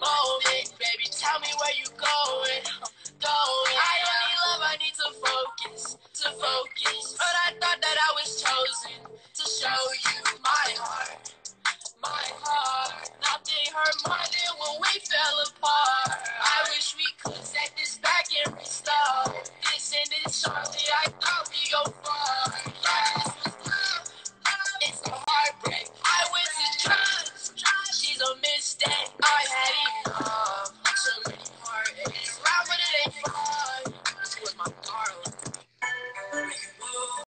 moment. Baby, tell me where you going, going. I don't need love, I need to focus, to focus. But I thought that I was chosen to show you extent. I had enough.